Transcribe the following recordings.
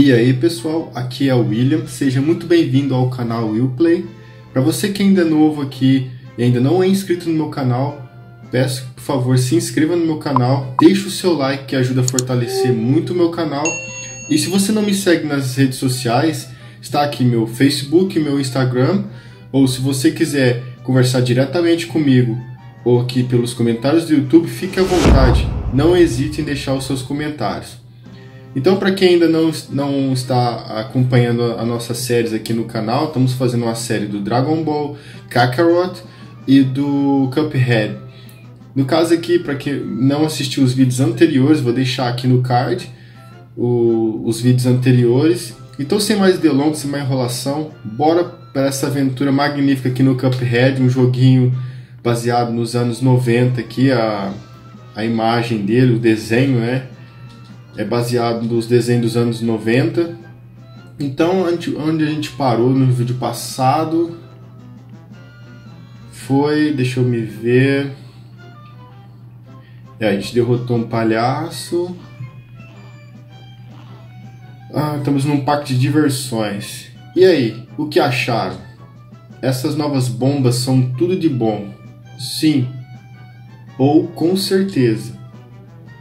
E aí pessoal, aqui é o William, seja muito bem-vindo ao canal Willplay. Para você que ainda é novo aqui e ainda não é inscrito no meu canal, peço que por favor se inscreva no meu canal, deixe o seu like que ajuda a fortalecer muito o meu canal. E se você não me segue nas redes sociais, está aqui meu Facebook, meu Instagram, ou se você quiser conversar diretamente comigo ou aqui pelos comentários do YouTube, fique à vontade, não hesite em deixar os seus comentários. Então, para quem ainda não, não está acompanhando as nossas séries aqui no canal, estamos fazendo uma série do Dragon Ball, Kakarot e do Cuphead. No caso aqui, para quem não assistiu os vídeos anteriores, vou deixar aqui no card o, os vídeos anteriores. Então, sem mais delongas, sem mais enrolação, bora para essa aventura magnífica aqui no Cuphead, um joguinho baseado nos anos 90 aqui, a, a imagem dele, o desenho, né? É baseado nos desenhos dos anos 90. Então, onde a gente parou no vídeo passado foi, deixa eu me ver. É, a gente derrotou um palhaço. Ah, estamos num parque de diversões. E aí, o que acharam? Essas novas bombas são tudo de bom. Sim. Ou com certeza.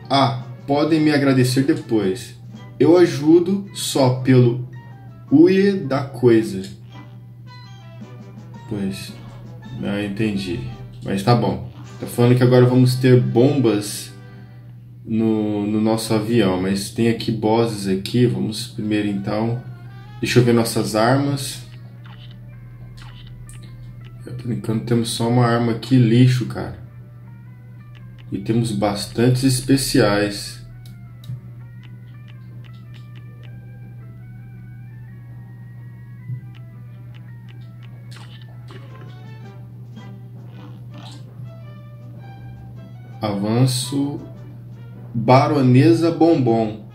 Ah, podem me agradecer depois. Eu ajudo só pelo uie da coisa. Pois, não entendi. Mas tá bom. Tá falando que agora vamos ter bombas no, no nosso avião, mas tem aqui bosses aqui. Vamos primeiro então. Deixa eu ver nossas armas. Por enquanto temos só uma arma aqui lixo, cara. E temos bastantes especiais. Avanço Baronesa Bombom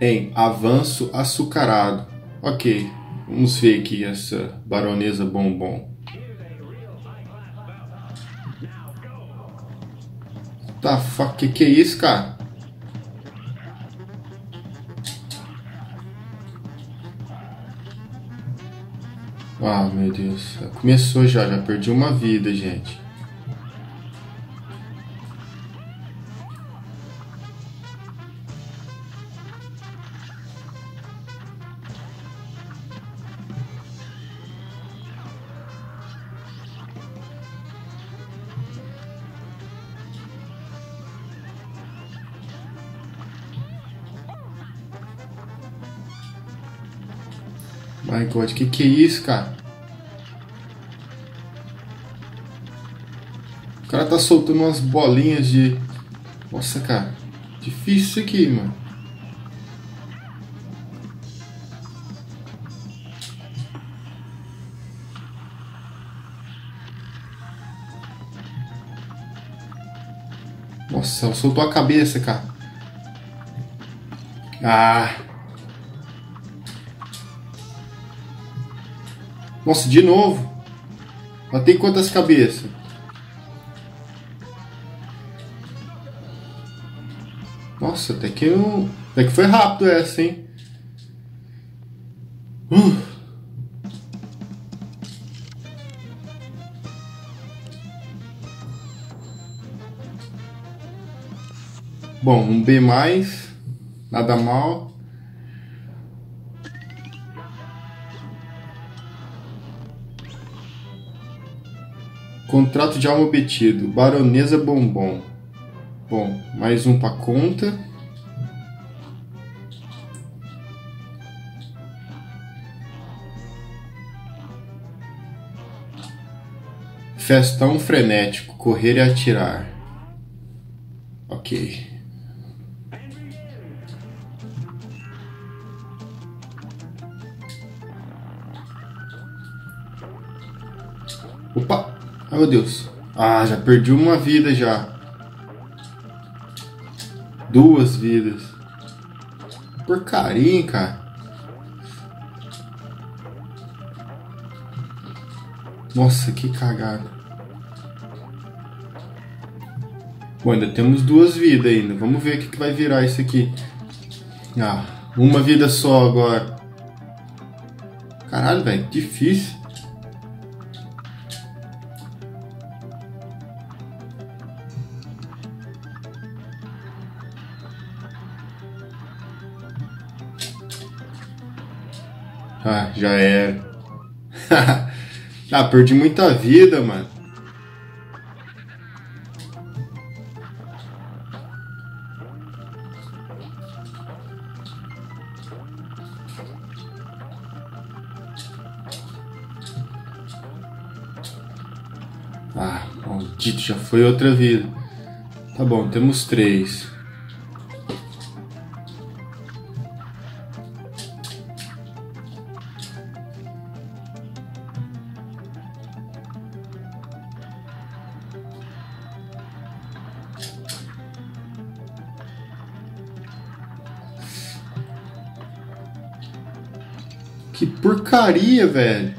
em Avanço Açucarado. Ok, vamos ver aqui essa Baronesa Bombom. Tá, fuck, que que é isso, cara? Ah, meu Deus. Começou já, já perdi uma vida, gente. God, que que é isso, cara? O cara tá soltando umas bolinhas de... Nossa, cara. Difícil isso aqui, mano. Nossa, ela soltou a cabeça, cara. Ah... Nossa, de novo. Ela tem quantas cabeças? Nossa, até que eu... Até que foi rápido essa, hein? Uh. Bom, um B+, nada mal. Contrato de alma obtido. Baronesa Bombom. Bom, mais um para conta. Festão frenético. Correr e atirar. Ok. Opa! Meu Deus. Ah, já perdi uma vida já. Duas vidas. Porcaria, cara. Nossa, que cagada. Bom, ainda temos duas vidas ainda. Vamos ver o que, que vai virar isso aqui. Ah, Uma vida só agora. Caralho, velho, difícil. Já era. ah, perdi muita vida, mano. Ah, maldito, já foi outra vida. Tá bom, temos três. Porcaria, velho.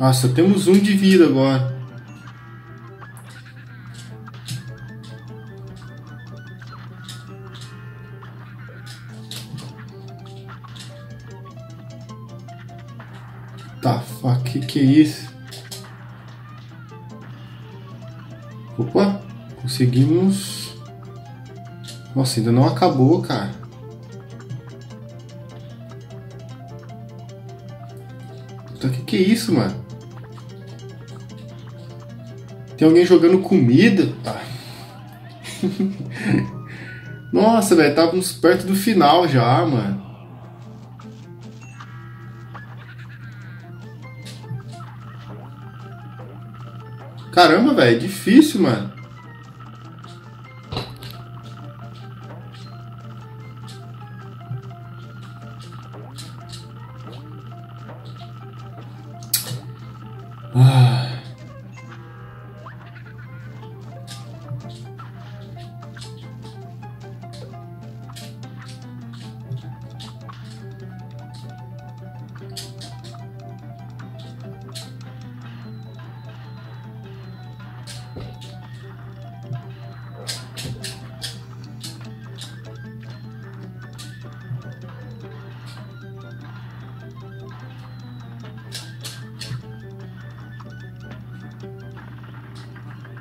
Nossa, temos um de vida agora. Tá, fuck, que que é isso? Opa, conseguimos. Nossa, ainda não acabou, cara. Que isso, mano? Tem alguém jogando comida? Tá. Nossa, velho, estávamos perto do final já, mano. Caramba, velho, é difícil, mano.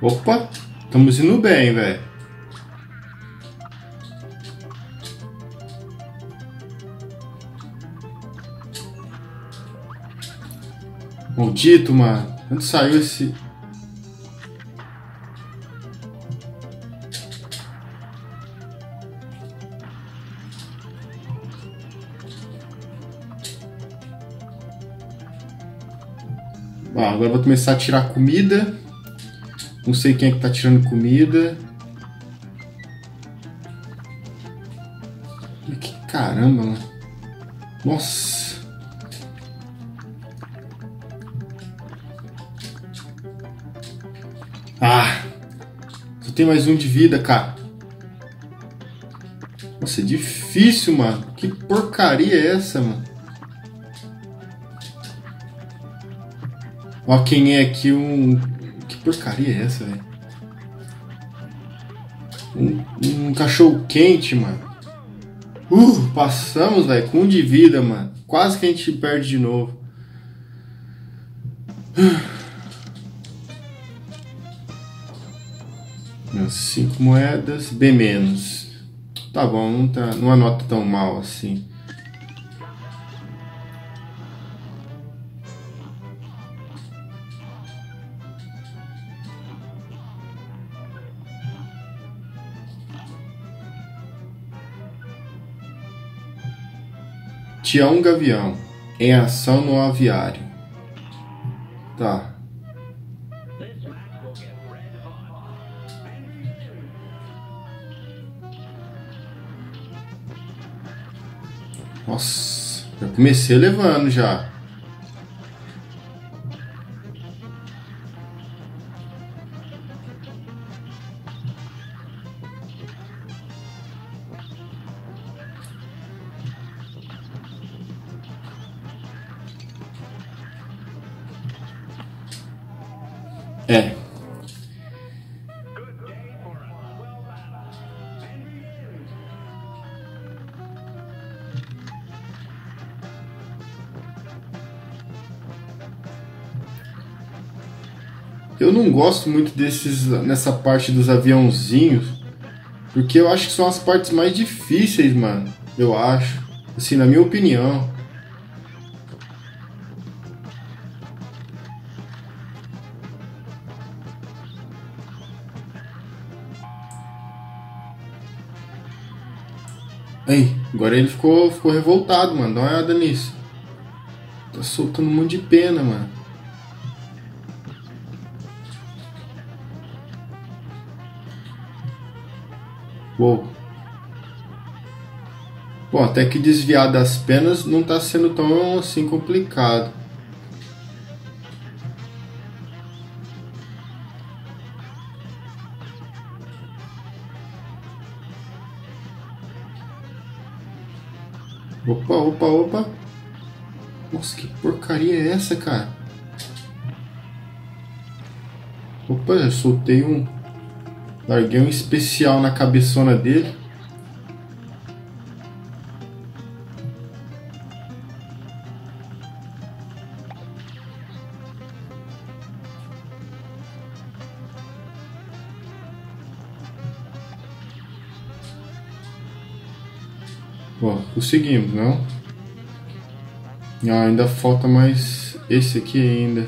Opa, estamos indo bem, velho. Maldito, mano. Onde saiu esse. Ah, agora vou começar a tirar comida. Não sei quem é que tá tirando comida. Que caramba, mano. Nossa. Ah. Só tem mais um de vida, cara. Nossa, é difícil, mano. Que porcaria é essa, mano? Ó, quem é aqui um porcaria é essa, velho? Um, um, cachorro quente, mano. Uh, passamos, velho, com um de vida, mano. Quase que a gente perde de novo. Cinco moedas, B menos. Tá bom, não, tá, não anota tão mal assim. Tião Gavião, em ação no aviário. Tá. Nossa, já comecei levando já. Eu não gosto muito desses nessa parte dos aviãozinhos, porque eu acho que são as partes mais difíceis, mano. Eu acho, assim, na minha opinião. Aí, agora ele ficou, ficou revoltado, mano. Dá uma olhada nisso. Tá soltando um monte de pena, mano. Uou. Bom, até que desviar das penas não tá sendo tão assim complicado. Opa, opa, opa. Nossa, que porcaria é essa, cara? Opa, soltei um. Larguei um especial na cabeçona dele. Ó, conseguimos, não? Ah, ainda falta mais esse aqui ainda.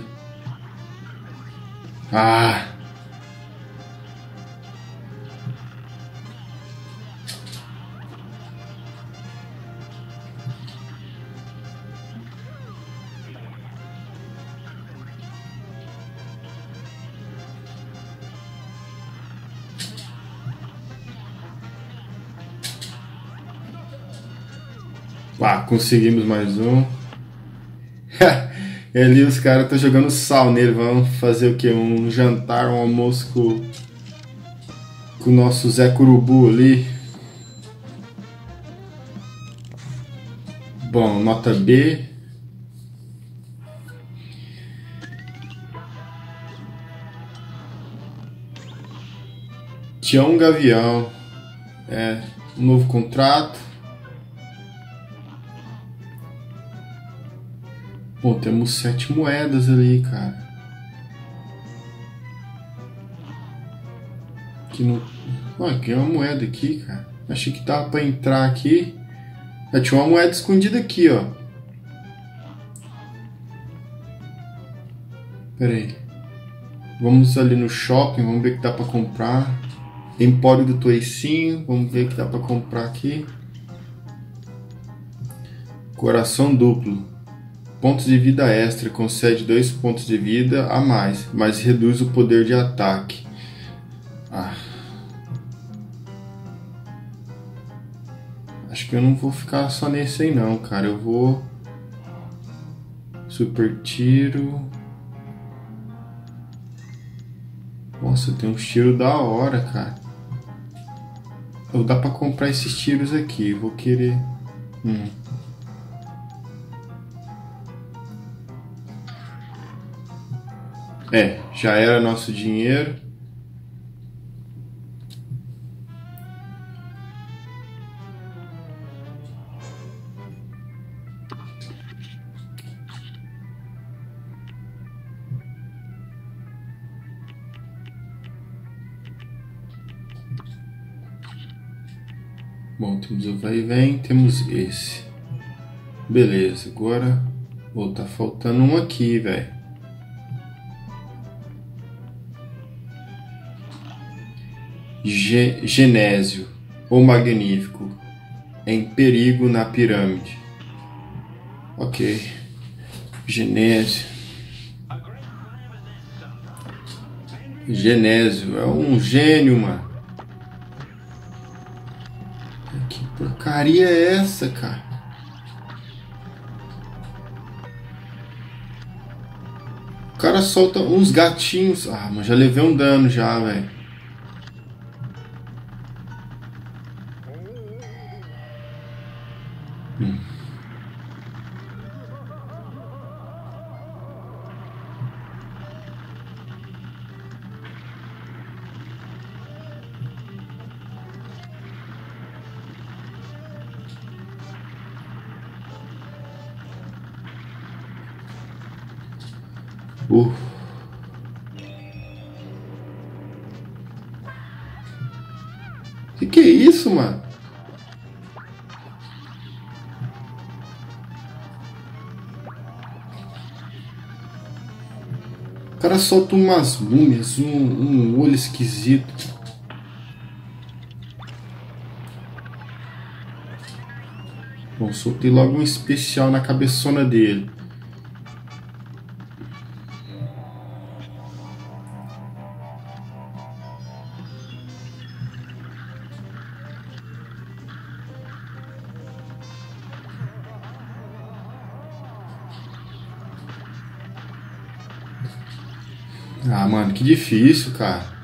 Ah! Conseguimos mais um. ali os caras estão jogando sal nele. Vamos fazer o que? Um jantar, um almoço com, com o nosso Zé Curubu ali. Bom, nota B. Tião Gavião. É, um novo contrato. Pô, temos sete moedas ali, cara. Aqui no. Ó, aqui é uma moeda aqui, cara. Achei que tava pra entrar aqui. Já tinha uma moeda escondida aqui, ó. Pera aí. Vamos ali no shopping, vamos ver o que dá pra comprar. Empório do Toicinho, vamos ver o que dá pra comprar aqui. Coração duplo. Pontos de vida extra concede dois pontos de vida a mais, mas reduz o poder de ataque. Ah. Acho que eu não vou ficar só nesse aí não, cara. Eu vou super tiro. Nossa, tem um tiro da hora, cara. Ou dá pra comprar esses tiros aqui. Vou querer. Hum. É, já era nosso dinheiro. Bom, temos o vai e vem, temos esse. Beleza, agora. Pô, tá faltando um aqui, velho. Genésio, o Magnífico, em perigo na pirâmide. Ok. Genésio. Genésio é um gênio, mano. Que porcaria é essa, cara? O cara solta uns gatinhos. Ah, mas já levei um dano já, velho. Uh. Solta umas múmias, um, um olho esquisito. Bom, soltei logo um especial na cabeçona dele. Ah, mano, que difícil, cara.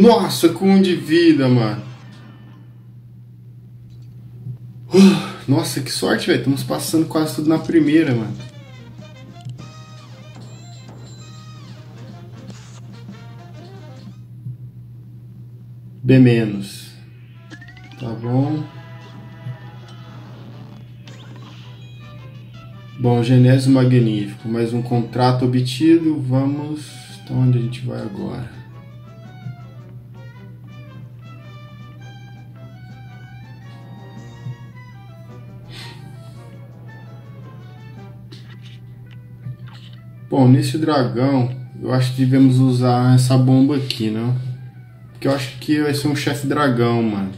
Nossa, com de vida, mano. Uh, nossa, que sorte, velho. Estamos passando quase tudo na primeira, mano. B menos. Tá bom. Bom, genésio magnífico. Mais um contrato obtido. Vamos. Então, onde a gente vai agora? Bom, nesse dragão, eu acho que devemos usar essa bomba aqui, não? Porque eu acho que vai ser um chefe dragão, mano.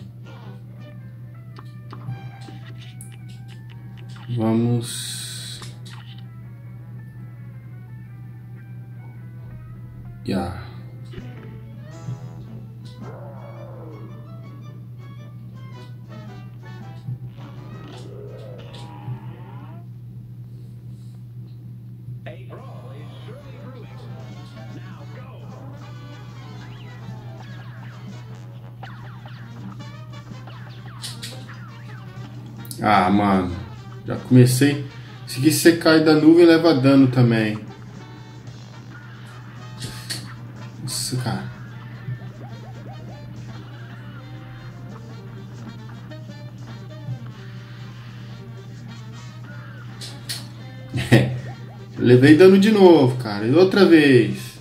Vamos... Ah, mano. Já comecei. Se você cai da nuvem, leva dano também. Nossa, cara. Levei dano de novo, cara. E outra vez.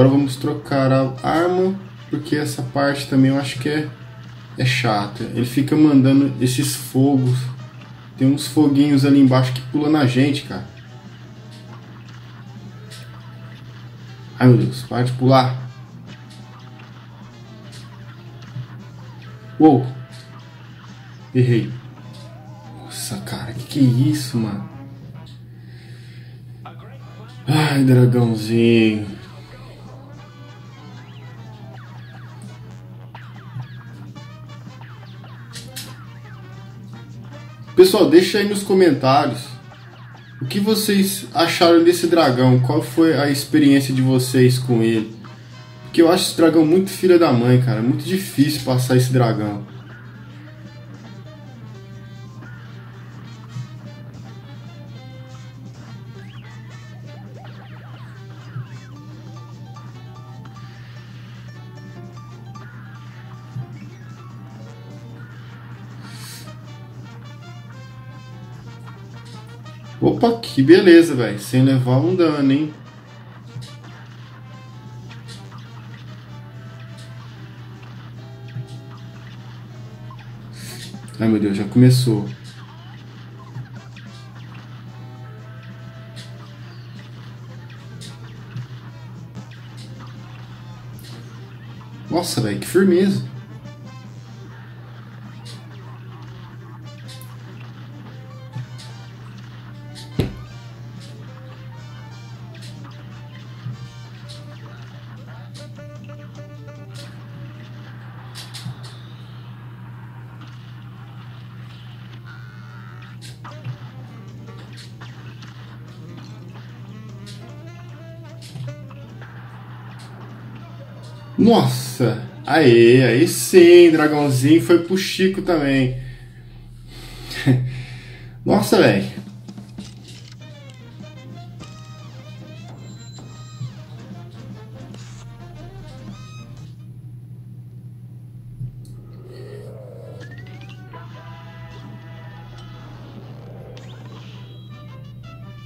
Agora vamos trocar a arma, porque essa parte também eu acho que é, é chata. Ele fica mandando esses fogos. Tem uns foguinhos ali embaixo que pula na gente, cara. Ai meu Deus, para de pular. Uou! Errei. Nossa, cara, que que é isso, mano? Ai, dragãozinho. Pessoal, deixa aí nos comentários o que vocês acharam desse dragão. Qual foi a experiência de vocês com ele? Porque eu acho esse dragão muito filha da mãe, cara. Muito difícil passar esse dragão. Opa, que beleza, velho. Sem levar um dano, hein? Ai meu Deus, já começou. Nossa, velho, que firmeza. Nossa! Aê, aí sim, dragãozinho foi pro Chico também. Nossa, velho.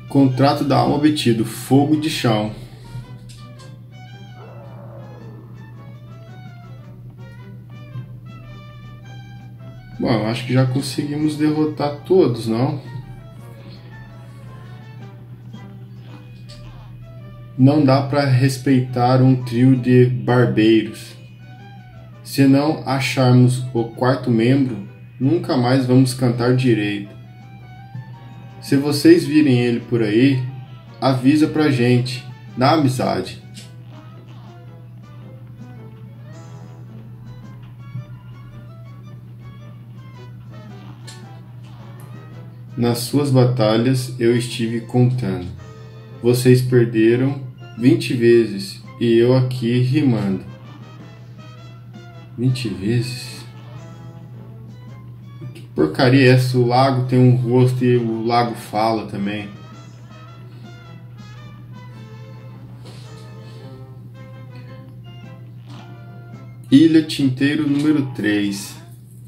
Contrato da alma obtido, fogo de chão. Bom, eu acho que já conseguimos derrotar todos, não? Não dá para respeitar um trio de barbeiros. Se não acharmos o quarto membro, nunca mais vamos cantar direito. Se vocês virem ele por aí, avisa pra gente, dá amizade. Nas suas batalhas eu estive contando. Vocês perderam vinte vezes e eu aqui rimando. Vinte vezes? porcaria é essa? O lago tem um rosto e o lago fala também. Ilha Tinteiro número 3.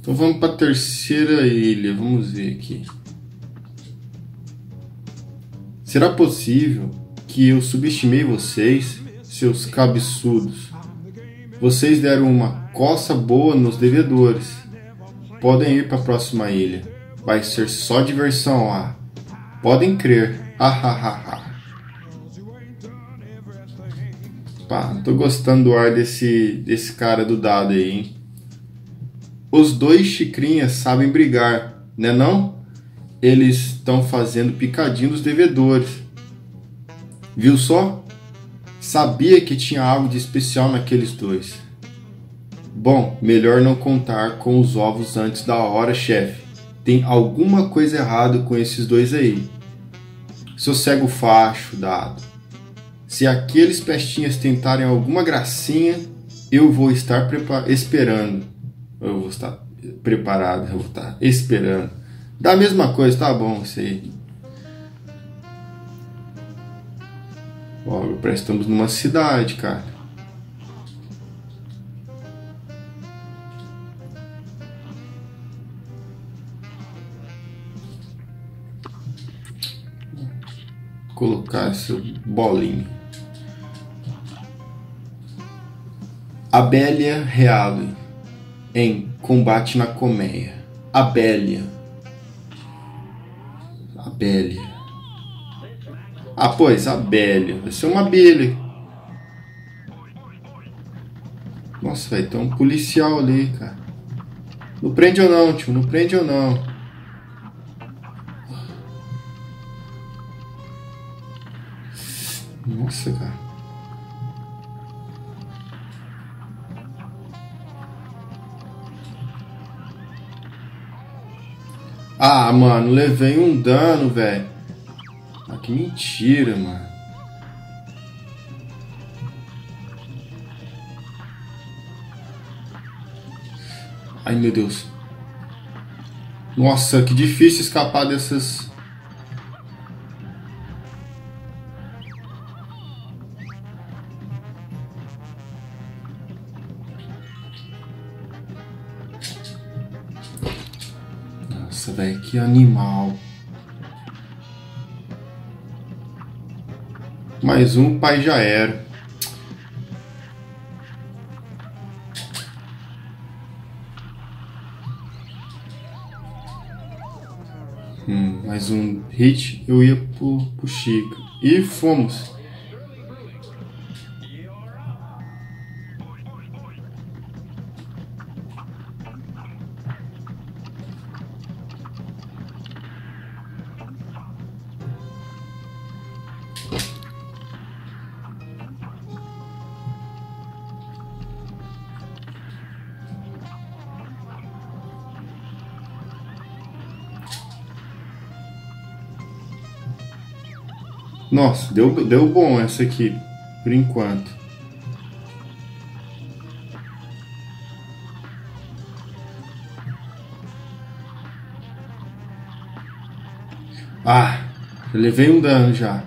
Então vamos para a terceira ilha. Vamos ver aqui. Será possível que eu subestimei vocês, seus cabeçudos? Vocês deram uma coça boa nos devedores Podem ir para a próxima ilha. Vai ser só diversão lá. Podem crer. Hahaha. Pá, tô gostando do ar desse, desse cara do dado aí, hein? Os dois chicrinhas sabem brigar, né não? Eles estão fazendo picadinho dos devedores. Viu só? Sabia que tinha algo de especial naqueles dois. Bom, melhor não contar com os ovos antes da hora, chefe. Tem alguma coisa errada com esses dois aí. Sossego facho, dado. Se aqueles pestinhas tentarem alguma gracinha, eu vou estar esperando. Eu vou estar preparado, eu vou estar esperando. Da mesma coisa, tá bom isso aí. Ó, estamos numa cidade, cara. colocar essa bolinha. Abélia Reale em Combate na Colmeia. Abélia. Abélia. Ah, pois, Abélia. Vai ser uma abelha. Nossa, velho, tem um policial ali, cara. Não prende ou não, tio? Não prende ou não? Nossa, cara. Ah, mano, levei um dano, velho. Ah, que mentira, mano. Ai, meu Deus. Nossa, que difícil escapar dessas animal. Mais um pai já era. Hum, mais um hit, eu ia pro, pro Chico. E fomos. Nossa, deu, deu bom essa aqui, por enquanto. Ah, levei um dano já.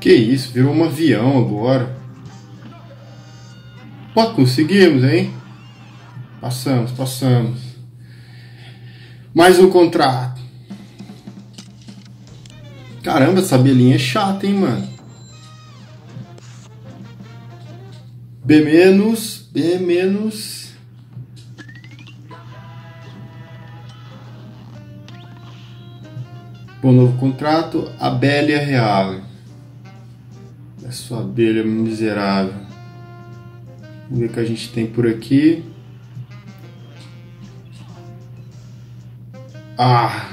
Que isso, virou um avião agora. Pô, conseguimos, hein? Passamos, passamos. Mais um contrato. Caramba, essa belinha é chata, hein, mano? B menos, B menos. Bom novo contrato, Abélia Real. Sua abelha miserável. Vamos ver o que a gente tem por aqui. Ah,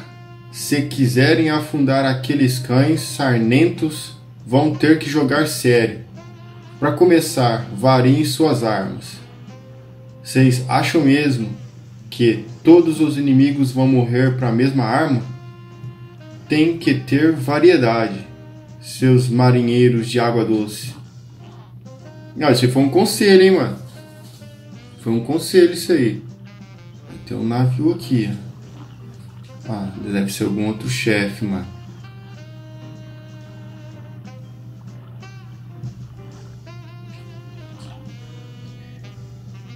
se quiserem afundar aqueles cães sarnentos, vão ter que jogar sério. Para começar, variem suas armas. Vocês acham mesmo que todos os inimigos vão morrer para a mesma arma? Tem que ter variedade, seus marinheiros de água doce. Ah, isso foi um conselho, hein, mano? Foi um conselho isso aí. Tem um navio aqui, ó. Ah, deve ser algum outro chefe, mano.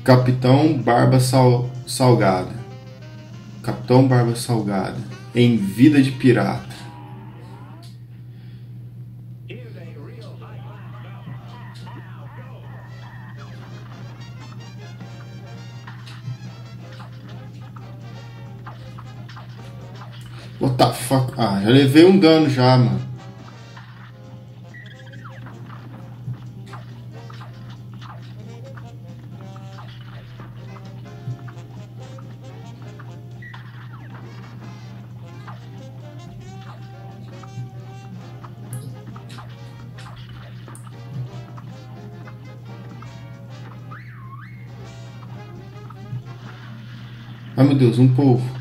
Capitão Barba Sal Salgada. Capitão Barba Salgada. Em vida de pirata. Ah, já levei um dano já, mano. Ai meu Deus, um povo.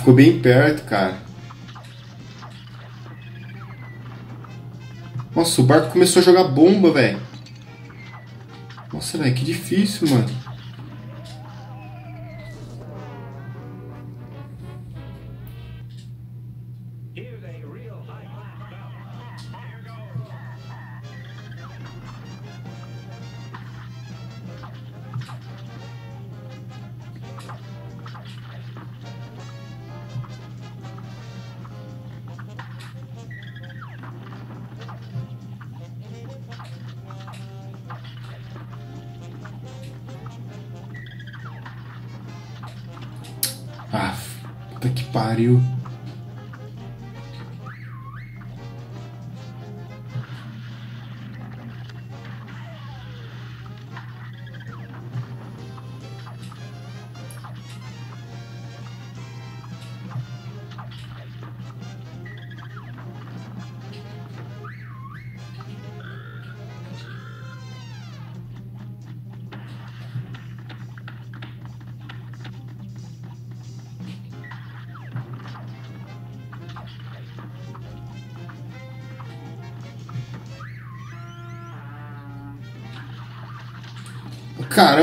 Ficou bem perto, cara. Nossa, o barco começou a jogar bomba, velho. Nossa, velho, que difícil, mano. Ah, puta que pariu.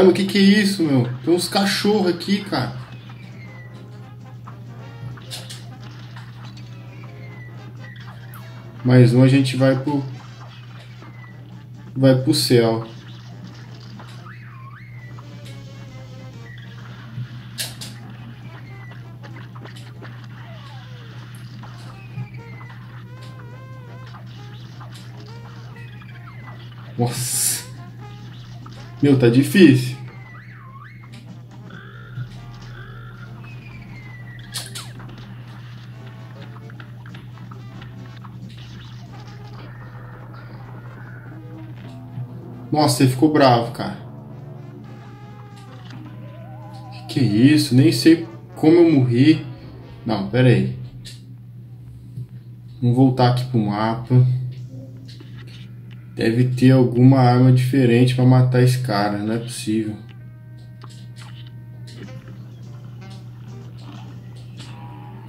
Caramba, o que que é isso, meu? Tem uns cachorros aqui, cara. Mais um a gente vai pro... Vai pro céu. Nossa. Meu, tá difícil. Nossa, ele ficou bravo, cara. Que que é isso? Nem sei como eu morri. Não, pera aí. Vamos voltar aqui pro mapa. Deve ter alguma arma diferente para matar esse cara, não é possível.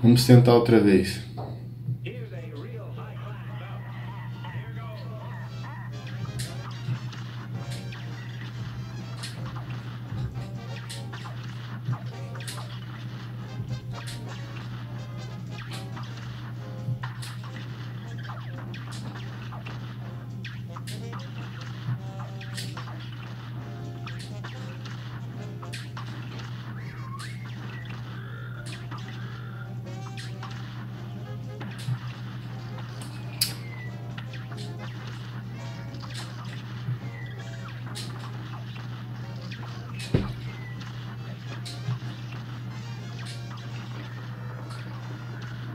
Vamos tentar outra vez.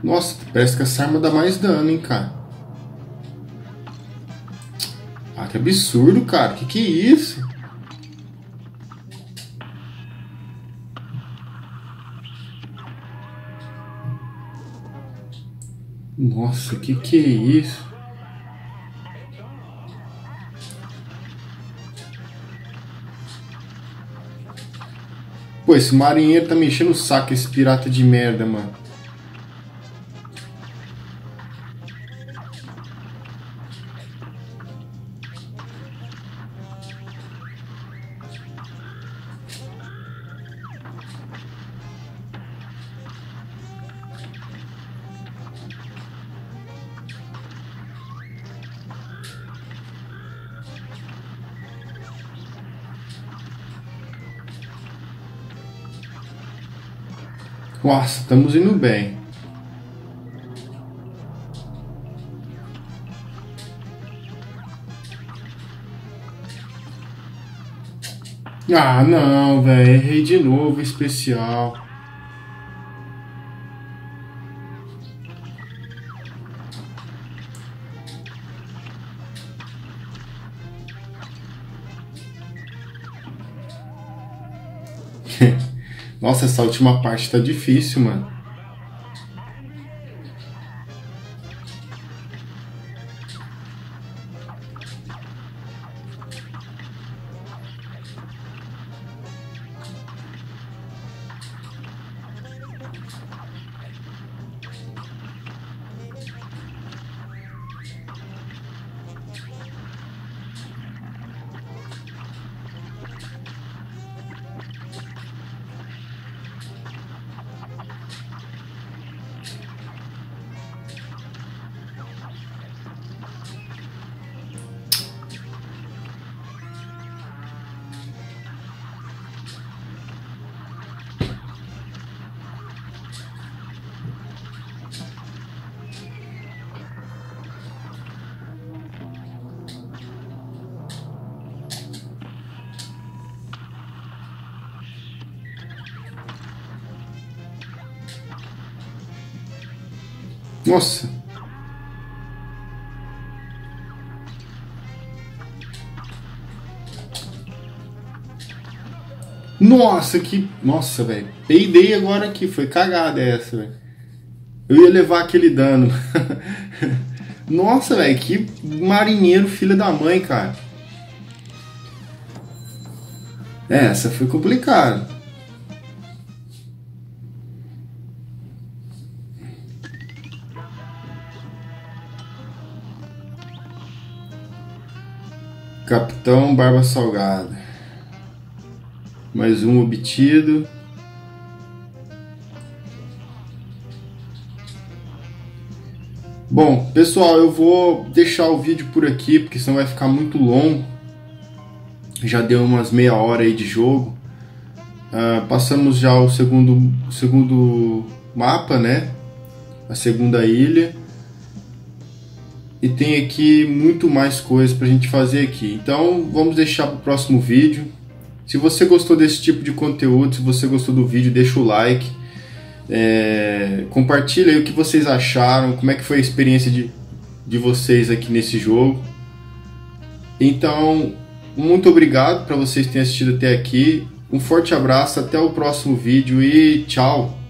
Nossa, parece que essa arma dá mais dano, hein, cara. Ah, que absurdo, cara. Que que é isso? Nossa, que que é isso? Pô, esse marinheiro tá me enchendo o saco, esse pirata de merda, mano. Nossa, estamos indo bem. Ah, não, velho. Errei de novo especial. Nossa, essa última parte tá difícil, mano. Nossa. Nossa, que. Nossa, velho. Peidei agora aqui. Foi cagada essa, velho. Eu ia levar aquele dano. Nossa, velho. Que marinheiro, filho da mãe, cara. É, essa foi complicada. Capitão Barba Salgada. Mais um obtido. Bom, pessoal, eu vou deixar o vídeo por aqui, porque senão vai ficar muito longo. Já deu umas meia hora aí de jogo. Uh, passamos já o segundo, segundo mapa, né? A segunda ilha. E tem aqui muito mais coisas para a gente fazer aqui. Então vamos deixar para o próximo vídeo. Se você gostou desse tipo de conteúdo, se você gostou do vídeo, deixa o like. É, compartilha aí o que vocês acharam, como é que foi a experiência de, de vocês aqui nesse jogo. Então, muito obrigado para vocês terem assistido até aqui. Um forte abraço, até o próximo vídeo e tchau!